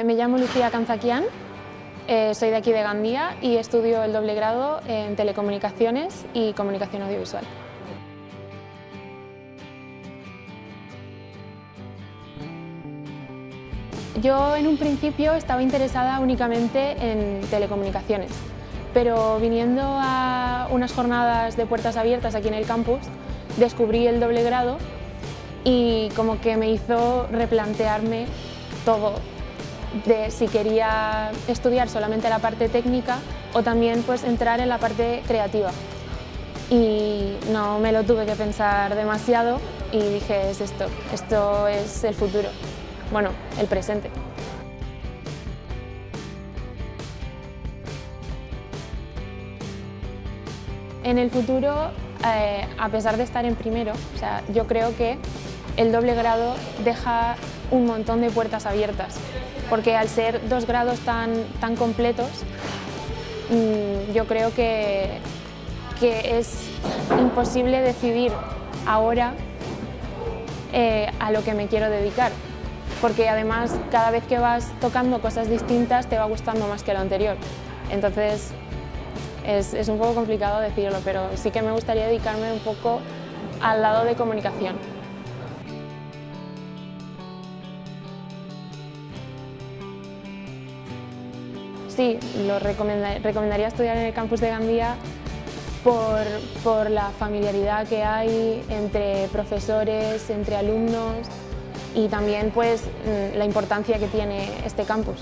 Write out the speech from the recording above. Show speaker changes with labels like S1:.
S1: Me llamo Lucía Canzaquian, eh, soy de aquí de Gandía y estudio el doble grado en Telecomunicaciones y Comunicación Audiovisual. Yo en un principio estaba interesada únicamente en telecomunicaciones, pero viniendo a unas jornadas de puertas abiertas aquí en el campus, descubrí el doble grado y como que me hizo replantearme todo de si quería estudiar solamente la parte técnica o también pues entrar en la parte creativa. Y no me lo tuve que pensar demasiado y dije, es esto, esto es el futuro, bueno, el presente. En el futuro, eh, a pesar de estar en primero, o sea, yo creo que el doble grado deja un montón de puertas abiertas, porque al ser dos grados tan, tan completos, mm, yo creo que, que es imposible decidir ahora eh, a lo que me quiero dedicar, porque además cada vez que vas tocando cosas distintas te va gustando más que lo anterior. Entonces es, es un poco complicado decirlo, pero sí que me gustaría dedicarme un poco al lado de comunicación. Sí, lo recomendaría estudiar en el campus de Gandía por, la familiaridad que hay entre profesores, entre alumnos y también pues, mm, la importancia que tiene este campus.